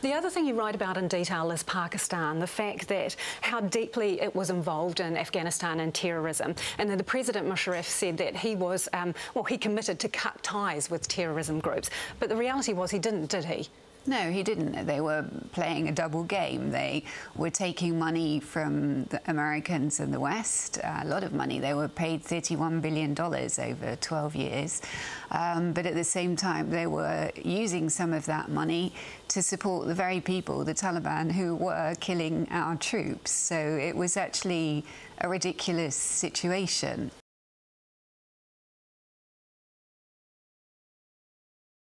The other thing you write about in detail is Pakistan, the fact that how deeply it was involved in Afghanistan and terrorism, and that the President Musharraf said that he was, um, well, he committed to cut ties with terrorism groups. But the reality was he didn't, did he? No, he didn't. They were playing a double game. They were taking money from the Americans and the West, a lot of money. They were paid $31 billion over 12 years. Um, but at the same time, they were using some of that money to support the very people, the Taliban, who were killing our troops. So it was actually a ridiculous situation.